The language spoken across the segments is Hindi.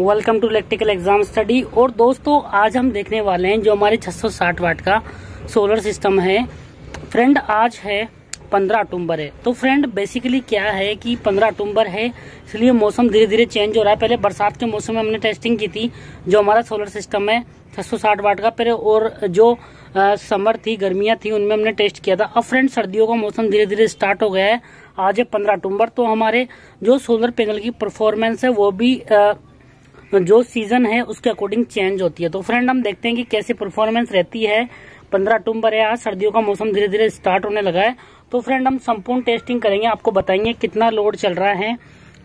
Welcome to electrical exam study और दोस्तों आज हम देखने वाले हैं जो हमारे 660 वाट का सोलर सिस्टम है। फ्रेंड आज है 15 अक्टूबर है। तो फ्रेंड बेसिकली क्या है कि 15 अक्टूबर है इसलिए मौसम धीरे धीरे चेंज हो रहा है। पहले बरसात के मौसम में हमने टेस्टिंग की थी जो हमारा सोलर सिस्टम है 660 वाट का। फिर और जो आ, समर थी गर्मियाँ थी उनमें हमने टेस्ट किया था। अब फ्रेंड सर्दियों का मौसम धीरे धीरे स्टार्ट हो गया है। आज है पंद्रह अक्टूबर तो हमारे जो सोलर पैनल की परफॉर्मेंस है वो भी आ, जो सीज़न है, उसके अकॉर्डिंग चेंज होती है। तो फ्रेंड हम देखते हैं कि कैसी परफॉर्मेंस रहती है। पंद्रह अक्टूबर है आज, सर्दियों का मौसम धीरे धीरे स्टार्ट होने लगा है। तो फ्रेंड हम संपूर्ण टेस्टिंग करेंगे, आपको बताएँगे कितना लोड चल रहा है,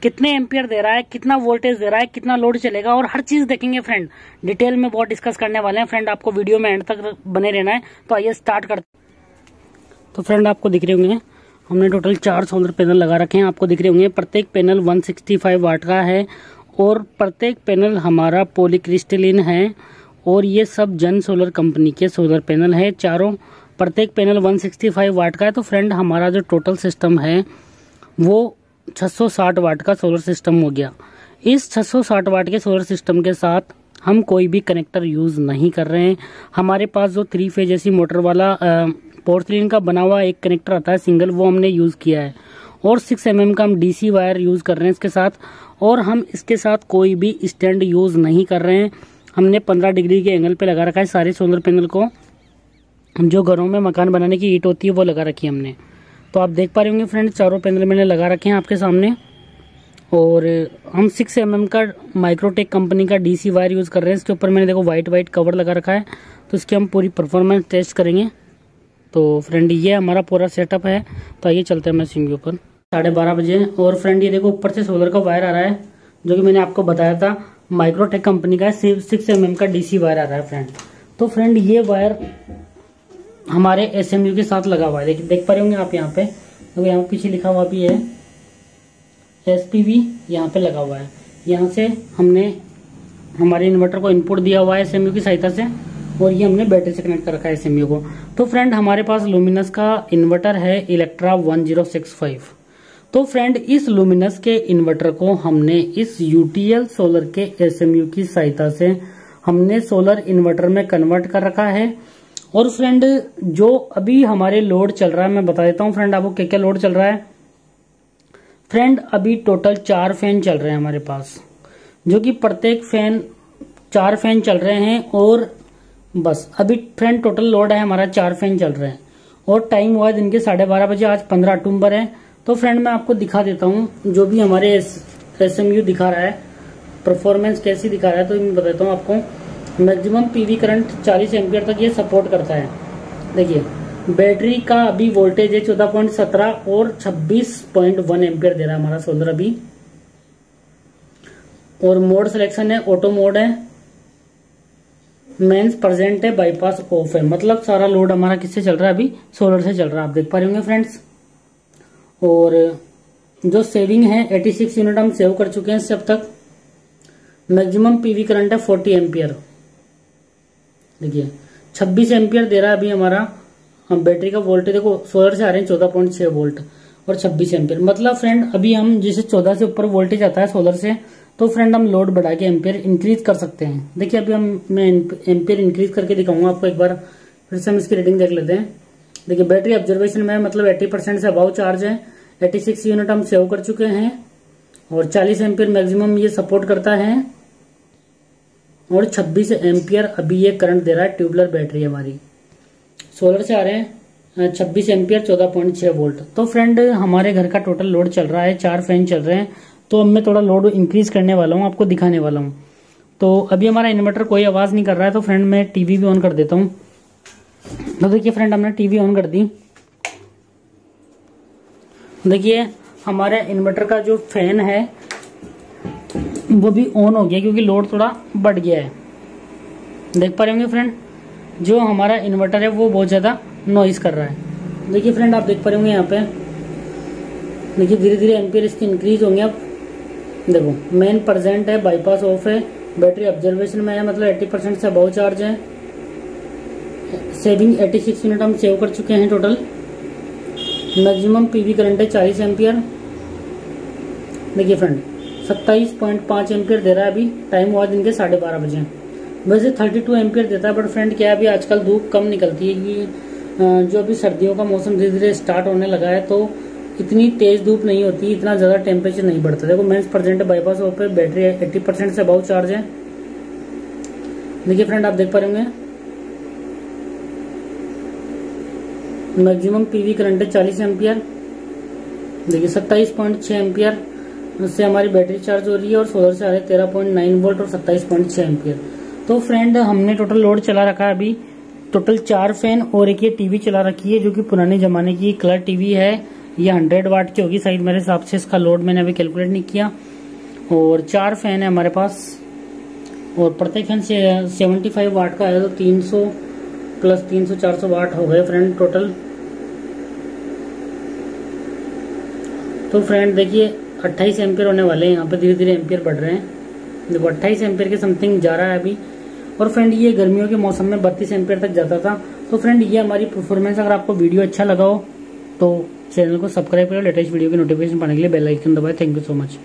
कितने एम्पियर दे रहा है, कितना वोल्टेज दे रहा है, कितना लोड चलेगा, और हर चीज़ देखेंगे फ्रेंड डिटेल में बहुत डिस्कस करने वाले हैं। फ्रेंड आपको वीडियो में एंड तक बने रहना है। तो आइए स्टार्ट करते तो फ्रेंड आपको दिख रहे होंगे, हमने टोटल चार सोलर पैनल लगा रखे हैं। आपको दिख रहे होंगे, प्रत्येक पैनल 165 वाट का है। और प्रत्येक पैनल हमारा पोलिक्रिस्टलिन है और ये सब जन सोलर कंपनी के सोलर पैनल है। चारों, प्रत्येक पैनल 165 वाट का है तो फ्रेंड हमारा जो टोटल सिस्टम है, वो 660 वाट का सोलर सिस्टम हो गया। इस 660 वाट के सोलर सिस्टम के साथ हम कोई भी कनेक्टर यूज़ नहीं कर रहे हैं। हमारे पास जो थ्री फ़ेज़ जैसी मोटर वाला पोर्सलिन का बना हुआ एक कनेक्टर आता है, सिंगल, वो हमने यूज़ किया है। और सिक्स एम mm का हम डीसी वायर यूज़ कर रहे हैं इसके साथ। और हम इसके साथ कोई भी स्टैंड यूज़ नहीं कर रहे हैं। हमने 15 डिग्री के एंगल पे लगा रखा है सारे सोलर पैनल को। हम जो घरों में मकान बनाने की ईट होती है, वो लगा रखी है हमने। तो आप देख पा रहे होंगे फ्रेंड चारों पैनल मैंने लगा रखे हैं आपके सामने। और हम सिक्स एम mm का माइक्रोटेक कंपनी का डीसी वायर यूज़ कर रहे हैं। इसके ऊपर मैंने देखो व्हाइट व्हाइट कवर लगा रखा है। तो इसकी हम पूरी परफॉर्मेंस टेस्ट करेंगे। तो फ्रेंड ये हमारा पूरा सेटअप है। तो आइए चलते हैं मशीन के ऊपर। साढ़े बारह बजे और फ्रेंड ये देखो, ऊपर से सोलर का वायर आ रहा है, जो कि मैंने आपको बताया था माइक्रोटेक कंपनी का सिर्फ़ सिक्स एम का डीसी वायर आ रहा है फ्रेंड तो फ्रेंड ये वायर हमारे एसएमयू के साथ लगा हुआ है। देख पा रहे होंगे आप यहाँ पे। तो यहाँ पीछे लिखा हुआ भी है। एस पी वी यहाँ पे लगा हुआ है। यहाँ से हमने, हमारे इन्वर्टर को इनपुट दिया हुआ है एस की सहायता से, और ये हमने बैटरी से कनेक्ट कर रखा है एस को। तो फ्रेंड हमारे पास लुमिनस का इन्वर्टर है इलेक्ट्रा 1065 तो फ्रेंड इस लुमिनस के इन्वर्टर को हमने इस यूटीएल सोलर के एस की सहायता से हमने सोलर इन्वर्टर में कन्वर्ट कर रखा है। और फ्रेंड जो अभी हमारे लोड चल रहा है, मैं बता देता हूँ फ्रेंड आपको क्या क्या लोड चल रहा है। फ्रेंड अभी टोटल चार फ़ैन चल रहे हैं हमारे पास, जो कि प्रत्येक फ़ैन चार फ़ैन चल रहे हैं और बस, अभी फ्रेंड टोटल लोड है, हमारा चार फ़ैन चल रहे हैं। और टाइम हुआ है दिन के साढ़े बारह बजे, आज पंद्रह अक्टूबर है। तो फ्रेंड मैं आपको दिखा देता हूँ, जो भी हमारे एस एम यू दिखा रहा है परफॉर्मेंस कैसी दिखा रहा है तो मैं बताता हूँ आपको। मैक्सिमम पीवी करंट 40 एम्पियर तक ये सपोर्ट करता है। देखिए बैटरी का अभी वोल्टेज है चौदह पॉइंट सत्रह और छब्बीस पॉइंट वन एम्पियर दे रहा है हमारा सोलर अभी। और मोड सिलेक्शन है ऑटो मोड है। मेंस प्रेजेंट है बाईपास ऑफ़ है। मतलब सारा लोड हमारा किससे चल रहा है अभी? सोलर से चल रहा है। आप देख पा रहे होंगे फ्रेंड्स और जो सेविंग है 86 यूनिट हम सेव कर चुके हैं इससे अब तक। मैक्सिमम पीवी करंट है 40 एम्पियर देखिए 26 एम्पियर दे रहा है अभी हमारा। हम बैटरी का वोल्टेज देखो सोलर से आ रहे हैं चौदह पॉइंट छह वोल्ट और 26 एम्पियर मतलब फ्रेंड अभी हम जैसे 14 से ऊपर वोल्टेज आता है सोलर से तो फ्रेंड हम लोड बढ़ा के एम्पियर इंक्रीज कर सकते हैं। देखिए, अभी हम, मैं एम्पियर इंक्रीज करके दिखाऊँगा आपको एक बार। फिर से हम इसकी रेटिंग देख लेते हैं। देखिए बैटरी ऑब्जर्वेशन में मतलब 80 परसेंट से अबाउ चार्ज है। 86 यूनिट हम सेव कर चुके हैं और 40 एम्पियर मैक्सिमम ये सपोर्ट करता है। और 26 एम्पियर अभी ये करंट दे रहा है ट्यूबलर बैटरी हमारी। सोलर से आ रहे हैं, छब्बीस एम्पियर चौदह पॉइंट वोल्ट तो फ्रेंड हमारे घर का टोटल लोड चल रहा है, चार फ़ैन चल रहे हैं। तो अब मैं थोड़ा लोड इंक्रीज करने वाला हूँ, आपको दिखाने वाला हूँ। तो अभी हमारा इन्वर्टर कोई आवाज़ नहीं कर रहा है तो फ्रेंड मैं टीवी भी ऑन कर देता हूँ। तो देखिए फ्रेंड हमने टीवी ऑन कर दी। देखिए, हमारे इन्वर्टर का जो फ़ैन है, वो भी ऑन हो गया क्योंकि लोड थोड़ा बढ़ गया है। देख पा रहे होंगे फ्रेंड जो हमारा इन्वर्टर है, वो बहुत ज़्यादा नॉइज़ कर रहा है। देखिए फ्रेंड आप देख पा रहे होंगे यहाँ पे। देखिए धीरे धीरे एम्पियर इसके इंक्रीज होंगे अब। देखो मेन प्रेजेंट है बाईपास ऑफ़ है बैटरी ऑब्जर्वेशन में है मतलब 80 परसेंट से अबाउ चार्ज है। सेविंग 86 यूनिट हम सेव कर चुके हैं टोटल मैक्सिमम पीवी करंट है 40 एम्पियर देखिए फ्रेंड सत्ताईस पॉइंट पाँच एम्पियर दे रहा है अभी टाइम हुआ दिन के साढ़े बारह बजे। वैसे थर्टी टू एम्पियर देता है बट फ्रेंड क्या है अभी आजकल धूप कम निकलती है कि जो अभी सर्दियों का मौसम धीरे धीरे स्टार्ट होने लगा है तो इतनी तेज धूप नहीं होती, इतना ज़्यादा टेम्परेचर नहीं बढ़ता। देखो mains percent bypass battery eighty percent से बहुत चार्ज है। देखिए फ्रेंड आप देख पा रहे होंगे मैक्सिमम पीवी करंट है चालीस एम्पियर। देखिए, सत्ताईस पॉइंट छह एम्पियर। उससे हमारी बैटरी चार्ज हो रही है और सोलर से आ रहे तेरह पॉइंट नाइन वोल्ट और सत्ताईस पॉइंट छह एम्पियर। तो फ्रेंड, हमने टोटल लोड चला रखा है अभी। टोटल चार फ़ैन और एक ये टीवी चला रखी है, जो कि पुराने जमाने की कलर टीवी है। ये हंड्रेड वाट की होगी शायद मेरे हिसाब से, इसका लोड मैंने अभी कैलकुलेट नहीं किया। और चार फ़ैन है हमारे पास। और प्रत्येक फ़ैन सेवेंटी फाइव वाट का है तो तीन सौ प्लस तीन सौ चार सौ वाट हो गए फ्रेंड टोटल तो फ्रेंड देखिए 28 एम्पियर होने वाले हैं, यहाँ पे धीरे धीरे एम्पियर बढ़ रहे हैं। देखो 28 एम्पियर के समथिंग जा रहा है अभी। और फ्रेंड ये गर्मियों के मौसम में बत्तीस एम्पियर तक जाता था। तो फ्रेंड ये हमारी परफॉर्मेंस अगर आपको वीडियो अच्छा लगा हो तो चैनल को सब्सक्राइब करो लेटेस्ट वीडियो की नोटिफिकेशन पाने के लिए बेल आइकन दबाए। Thank you so much